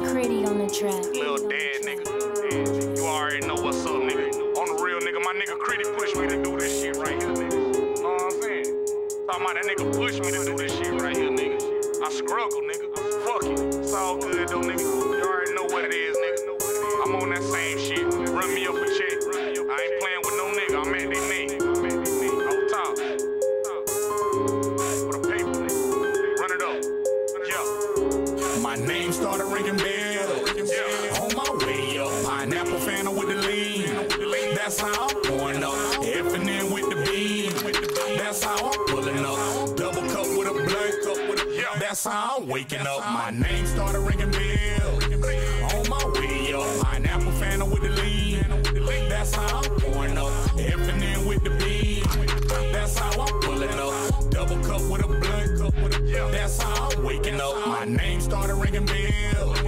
Critty on the track. Lil Dad nigga. You already know what's up, nigga. On the real nigga, my nigga Critty pushed me to do this shit right here, nigga. Know what I'm saying? Talking about that nigga pushed me to do this shit right here, nigga. I struggle, nigga. Fuck it. It's all good though, nigga. Name started ringing bells. On my way up, pineapple fan with the lean. That's how I'm pouring up. Effing in with the beam. That's how I'm pulling up. Double cup with a blank cup with a. That's how I'm waking up. My name started ringing bells. On my way up, pineapple fan with the lean. That's how I'm pouring up. Effing in name started ringing bells.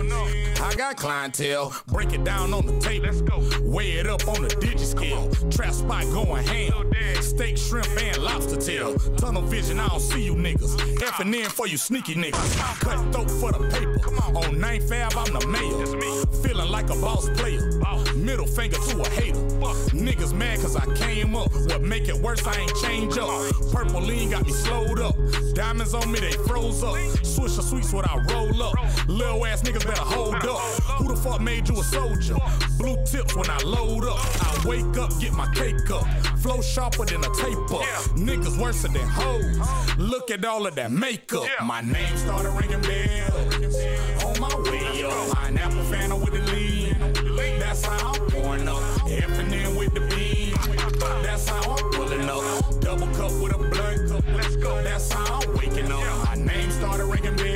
I got clientele, break it down on the tape. Let's go. Weigh it up on the digit scale. Trap spot going ham. Steak, shrimp, and lobster tail. Tunnel vision, I don't see you niggas. Effing in for you sneaky niggas. Cut throat for the paper. On 9th Fab, I'm the mayor. Feeling like a boss player. Middle finger to a hater. Niggas mad cause I came up. What make it worse, I ain't change up. Purple lean got me slowed up. Diamonds on me, they froze up. Swisher sweets what I roll up. Lil ass niggas better hold up. Who the fuck made you a soldier? Blue tips when I load up. I wake up, get my cake up. Flow sharper than a tape up. Niggas worse than hoes. Look at all of that makeup. My name started ringing bells. On my way up. Pineapple fan with the lean. That's how I'm pouring up. Effing in with the beam. That's how I'm pulling up. Double cup with a blunt cup. Let's go. That's how I'm waking up. My name started ringing bells.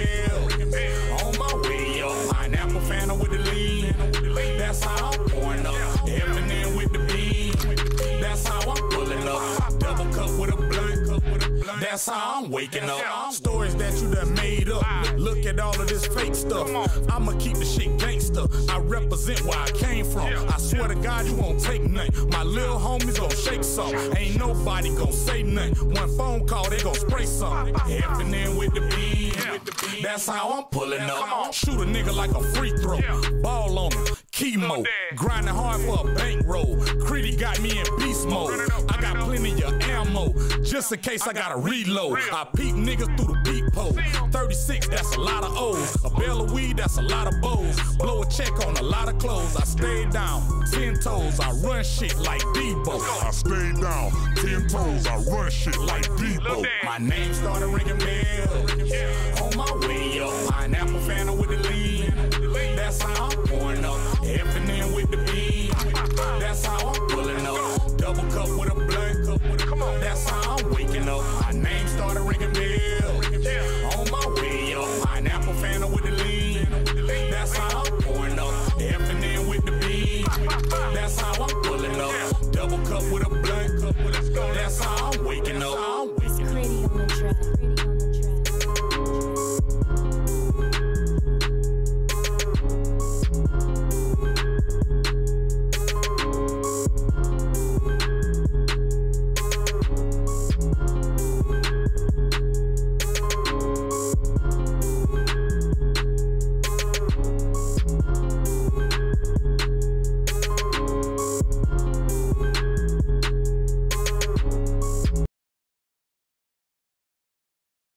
That's how I'm waking up. I'm Stories that you done made up. Look at all of this fake stuff. I'ma keep the shit gangster. I represent where I came from. I swear to God, you won't take nothing. My little homies gon' shake some. Ain't nobody gon' say nothing. One phone call, they gon' spray some. In with the beam. That's how I'm pulling up. Shoot a nigga like a free throw. Ball on him. Chemo. Grinding hard for a bankroll. Creedy got me in beast mode. Ammo. Just in case I gotta reload. I peep niggas through the peephole. 36, that's a lot of O's. A bale of weed, that's a lot of bows. Blow a check on a lot of clothes. I stay down, 10 toes. I run shit like Debo. I stay down, 10 toes. I run shit like Debo. My name started ringing bells.